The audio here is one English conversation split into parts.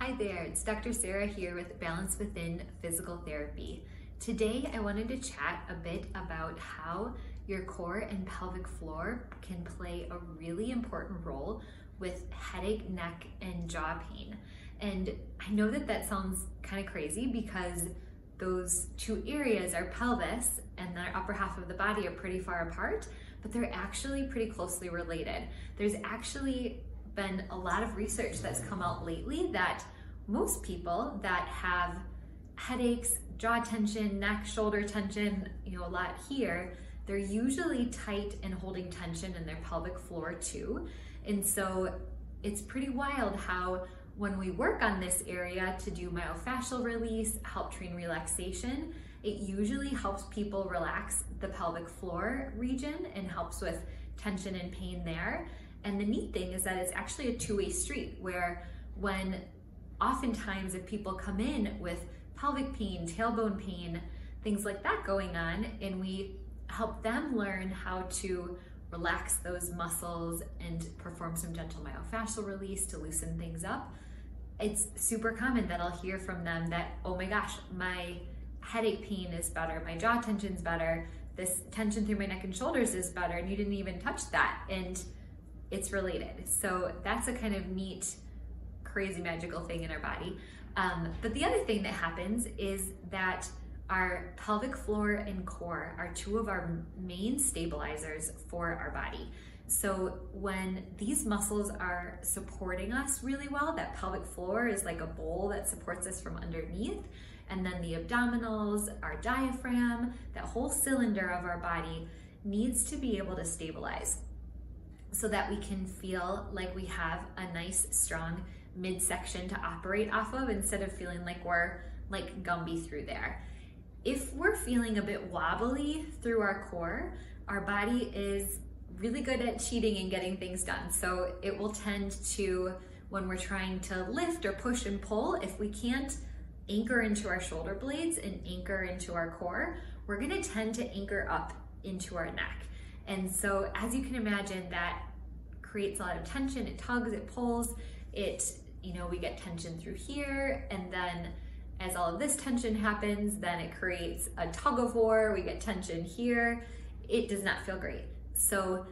Hi there, it's Dr. Sarah here with Balance Within Physical Therapy. Today I wanted to chat a bit about how your core and pelvic floor can play a really important role with headache, neck, and jaw pain. And I know that that sounds kind of crazy because those two areas, our pelvis and our upper half of the body, are pretty far apart, but they're actually pretty closely related. There's actually been a lot of research that's come out lately that most people that have headaches, jaw tension, neck, shoulder tension, you know, a lot here, they're usually tight and holding tension in their pelvic floor too. And so it's pretty wild how when we work on this area to do myofascial release, help train relaxation, it usually helps people relax the pelvic floor region and helps with tension and pain there. And the neat thing is that it's actually a two-way street where when oftentimes if people come in with pelvic pain, tailbone pain, things like that going on, and we help them learn how to relax those muscles and perform some gentle myofascial release to loosen things up, it's super common that I'll hear from them that, oh my gosh, my headache pain is better, my jaw tension's better, this tension through my neck and shoulders is better, and you didn't even touch that. And it's related. So that's a kind of neat, crazy magical thing in our body. Um, but the other thing that happens is that our pelvic floor and core are two of our main stabilizers for our body. So when these muscles are supporting us really well, that pelvic floor is like a bowl that supports us from underneath, and then the abdominals, our diaphragm, that whole cylinder of our body needs to be able to stabilize so that we can feel like we have a nice strong midsection to operate off of instead of feeling like we're like Gumby through there. If we're feeling a bit wobbly through our core, our body is really good at cheating and getting things done. So it will tend to, when we're trying to lift or push and pull, if we can't anchor into our shoulder blades and anchor into our core, we're gonna tend to anchor up into our neck. And so as you can imagine, that creates a lot of tension, it tugs, it pulls, it, you know, we get tension through here, and then as all of this tension happens, then it creates a tug of war, we get tension here. It does not feel great. So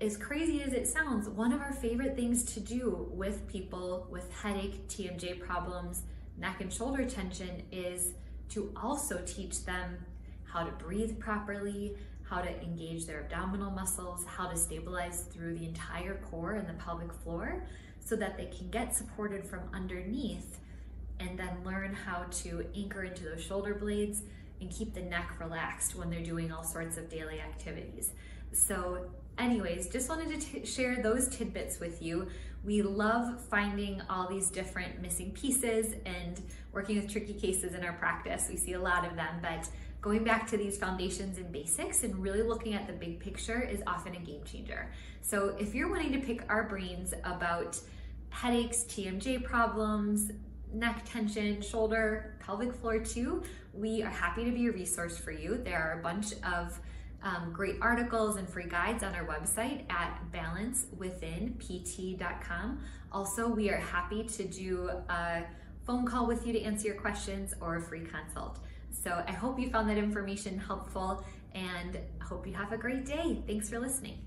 as crazy as it sounds, one of our favorite things to do with people with headache, TMJ problems, neck and shoulder tension is to also teach them how to breathe properly, how to engage their abdominal muscles, how to stabilize through the entire core and the pelvic floor so that they can get supported from underneath and then learn how to anchor into those shoulder blades and keep the neck relaxed when they're doing all sorts of daily activities. So anyways, just wanted to share those tidbits with you. We love finding all these different missing pieces and working with tricky cases in our practice. We see a lot of them, but going back to these foundations and basics and really looking at the big picture is often a game changer. So if you're wanting to pick our brains about headaches, TMJ problems, neck tension, shoulder, pelvic floor too, we are happy to be a resource for you. There are a bunch of um, great articles and free guides on our website at balancewithinpt.com. Also, we are happy to do a phone call with you to answer your questions or a free consult. So I hope you found that information helpful and hope you have a great day. Thanks for listening.